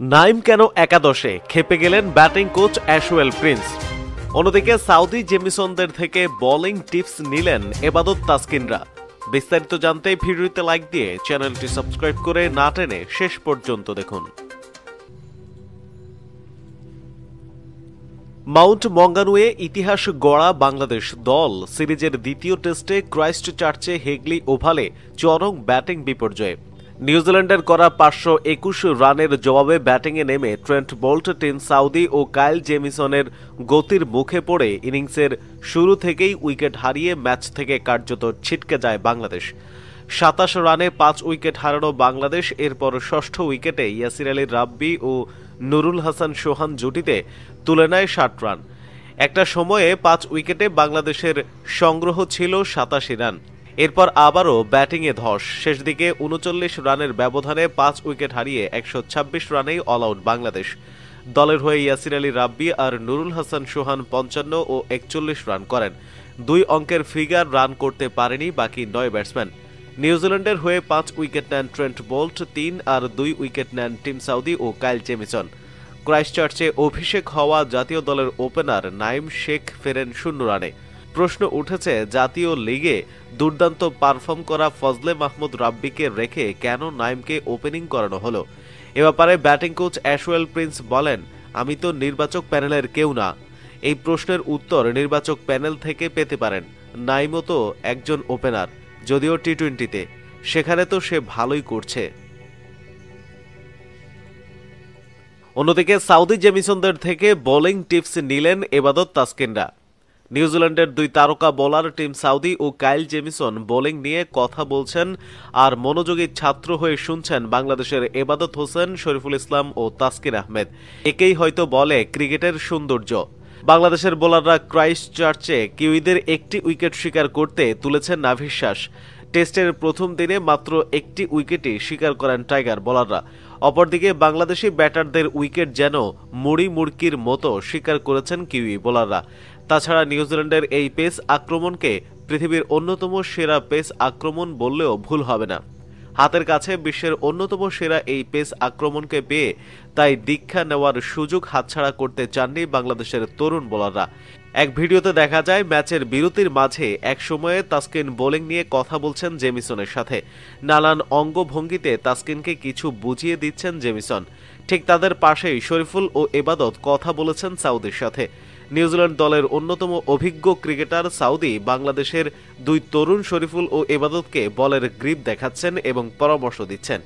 নাইম কেন একাদশে? খেপে গেলেন ব্যাটিং কোচ অ্যাশওয়েল প্রিন্স। অন্যদিকে সাউদি জেমিসনদের থেকে বোলিং টিপস নিলেন এবাদত তাসকিনরা। বিস্তারিত জানতে ভিডিওতে লাইক দিয়ে চ্যানেলটি সাবস্ক্রাইব করে না টেনে শেষ পর্যন্ত দেখুন। মাউন্ট মঙ্গানুয়ে ইতিহাস গড়া বাংলাদেশ দল সিরিজের দ্বিতীয় টেস্টে ক্রাইস্ট চার্চে হেগলি ওভালে চরম ব্যাটিং বিপর্যয়ে। নিউজিল্যান্ডের করা পাঁচশো একুশ রানের জবাবে ব্যাটিংয়ে নেমে ট্রেন্ট বোল্ট টিম সাউদি ও কাইল জেমিসনের গতির মুখে পড়ে ইনিংসের শুরু থেকেই উইকেট হারিয়ে ম্যাচ থেকে কার্যত ছিটকে যায় বাংলাদেশ। সাতাশ রানে পাঁচ উইকেট হারানো বাংলাদেশ, এরপর ষষ্ঠ উইকেটে ইয়াসির আলী রাব্বি ও নুরুল হাসান সোহান জুটিতে তুলে নেয় ষাট রান। একটা সময়ে পাঁচ উইকেটে বাংলাদেশের সংগ্রহ ছিল সাতাশি রান। এরপর আবারও ব্যাটিংয়ে ধস। শেষ দিকে উনচল্লিশ রানের ব্যবধানে পাঁচ উইকেট হারিয়ে একশো ছাব্বিশ রানেই অল আউট বাংলাদেশ। দলের হয়ে ইয়াসির আলী রাব্বি আর নুরুল হাসান সোহান পঞ্চান্ন ও একচল্লিশ রান করেন। দুই অঙ্কের ফিগার রান করতে পারেনি বাকি নয় ব্যাটসম্যান। নিউজিল্যান্ডের হয়ে পাঁচ উইকেট নেন ট্রেন্ট বোল্ট, তিন আর দুই উইকেট নেন টিম সাউদি ও কাইল জেমিসন। ক্রাইস্টচার্চে অভিষেক হওয়া জাতীয় দলের ওপেনার নাইম শেখ ফেরেন শূন্য রানে। প্রশ্ন উঠেছে, জাতীয় লিগে দুর্দান্ত পারফর্ম করা ফজলে মাহমুদ রাব্বিকে রেখে কেন নাইমকে ওপেনিং করানো হলো? এ ব্যাপারে ব্যাটিং কোচ অ্যাশওয়েল প্রিন্স বলেন, আমি তো নির্বাচক প্যানেলের কেউ না। এই প্রশ্নের উত্তর নির্বাচক প্যানেল থেকে পেতে পারেন। নাইমও তো একজন ওপেনার যদিও টি টোয়েন্টিতে সেখানে তো সে ভালোই করছে। অন্যদিকে সাউদি জেমিসনদের থেকে বোলিং টিপস নিলেন এবাদত তাসকিনরা। নিউজিল্যান্ডের দুই তারকা বোলার টিম সাউদি ও কাইল জেমিসন বোলিং নিয়ে কথা বলছেন আর মনোযোগী ছাত্র হয়ে শুনছেন বাংলাদেশের এবাদত হোসেন, শরীফুল ইসলাম ও তাসকির আহমেদ। একেই হয়তো বলে ক্রিকেটের সৌন্দর্য। বাংলাদেশের বোলাররা ক্রাইস্ট চার্চে কিউইদের একটি উইকেট শিকার করতে তুলেছেন নাভিশ্বাস টেস্টের প্রথম দিনে মাত্র একটি উইকেটই শিকার করেন টাইগার বোলাররা। অপরদিকে বাংলাদেশি ব্যাটারদের উইকেট যেন মুড়ি মুড়কির মতো শিকার করেছেন কিউই বোলাররা। তাছাড়া নিউজিল্যান্ডের এই পেস আক্রমণকে পৃথিবীর অন্যতম সেরা পেস আক্রমণ বললেও ভুল হবে না। হাতের কাছে বিশ্বের অন্যতম সেরা এই পেস আক্রমণকে পেয়ে তাই দীক্ষা নেওয়ার সুযোগ হাতছাড়া করতে চাননি বাংলাদেশের তরুণ বোলাররা। এক ভিডিওতে দেখা যায়, ম্যাচের বিরতির মাঝে এক সময়ে তাসকিন বোলিং নিয়ে কথা বলছেন জেমিসনের সাথে। নানান অঙ্গভঙ্গিতে তাসকিনকে কিছু বুঝিয়ে দিচ্ছেন জেমিসন। ঠিক তাদের পাশেই শরীফুল ও এবাদত কথা বলেছেন সাউদির সাথে। নিউজিল্যান্ড দলের অন্যতম অভিজ্ঞ ক্রিকেটার সাউদি বাংলাদেশের দুই তরুণ শরীফুল ও এবাদতকে বলের গ্রিপ দেখাচ্ছেন এবং পরামর্শ দিচ্ছেন।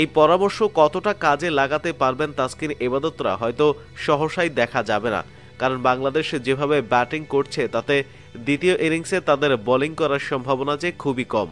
এই পরামর্শ কতটা কাজে লাগাতে পারবেন তাসকিন এবাদতরা হয়তো সহসাই দেখা যাবে না। কারণ বাংলাদেশ যেভাবে ব্যাটিং করছে, তাতে দ্বিতীয় ইনিংসে তাদের বোলিং করার সম্ভাবনা যে খুবই কম।